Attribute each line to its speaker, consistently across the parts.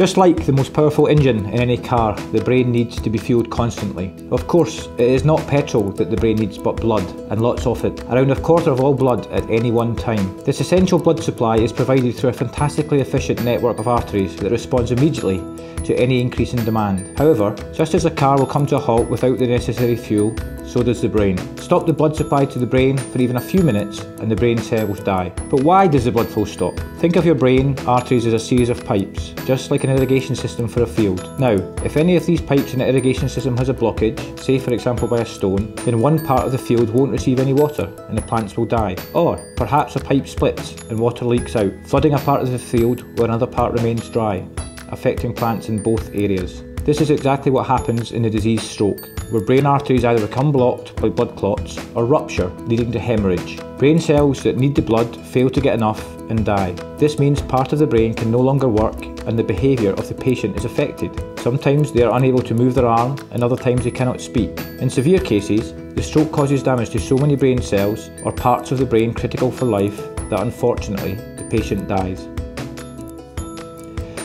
Speaker 1: Just like the most powerful engine in any car, the brain needs to be fueled constantly. Of course, it is not petrol that the brain needs but blood, and lots of it, around a quarter of all blood at any one time. This essential blood supply is provided through a fantastically efficient network of arteries that responds immediately to any increase in demand. However, just as a car will come to a halt without the necessary fuel, so does the brain. Stop the blood supply to the brain for even a few minutes and the brain cells die. But why does the blood flow stop? Think of your brain arteries as a series of pipes, just like an irrigation system for a field. Now, if any of these pipes in the irrigation system has a blockage, say for example by a stone, then one part of the field won't receive any water and the plants will die. Or perhaps a pipe splits and water leaks out, flooding a part of the field where another part remains dry, affecting plants in both areas. This is exactly what happens in the disease stroke, where brain arteries either become blocked by blood clots or rupture, leading to hemorrhage. Brain cells that need the blood fail to get enough and die. This means part of the brain can no longer work and the behaviour of the patient is affected. Sometimes they are unable to move their arm and other times they cannot speak. In severe cases, the stroke causes damage to so many brain cells or parts of the brain critical for life that unfortunately the patient dies.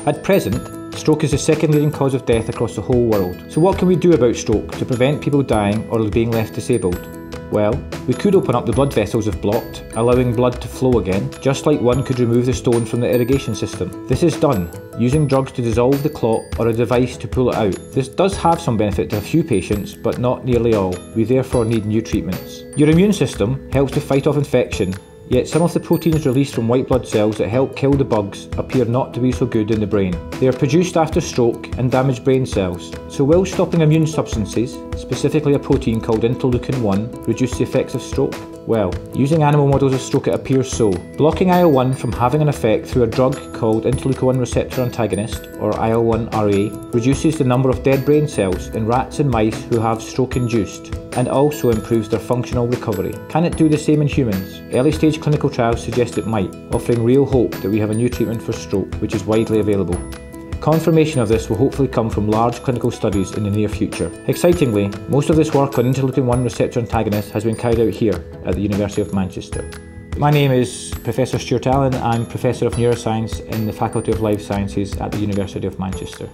Speaker 1: At present, Stroke is the second leading cause of death across the whole world. So what can we do about stroke to prevent people dying or being left disabled? Well, we could open up the blood vessels if blocked, allowing blood to flow again, just like one could remove the stone from the irrigation system. This is done using drugs to dissolve the clot or a device to pull it out. This does have some benefit to a few patients, but not nearly all. We therefore need new treatments. Your immune system helps to fight off infection Yet some of the proteins released from white blood cells that help kill the bugs appear not to be so good in the brain. They are produced after stroke and damage brain cells. So while stopping immune substances, specifically a protein called interleukin-1, reduce the effects of stroke? Well, using animal models of stroke it appears so. Blocking IL-1 from having an effect through a drug called interleukin-1 receptor antagonist, or IL-1RA, reduces the number of dead brain cells in rats and mice who have stroke induced, and also improves their functional recovery. Can it do the same in humans? Early stage clinical trials suggest it might, offering real hope that we have a new treatment for stroke, which is widely available. Confirmation of this will hopefully come from large clinical studies in the near future. Excitingly, most of this work on interleukin-1 receptor antagonists has been carried out here at the University of Manchester. My name is Professor Stuart Allan. I'm Professor of Neuroscience in the Faculty of Life Sciences at the University of Manchester.